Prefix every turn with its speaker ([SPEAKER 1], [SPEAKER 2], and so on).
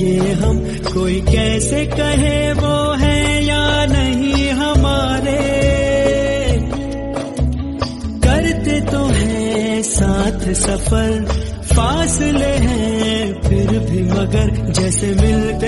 [SPEAKER 1] ये हम? कोई कैसे कहे वो है या नहीं हमारे? करते तो है साथ सफ़र, फासले हैं फिर भी मगर जैसे मिलते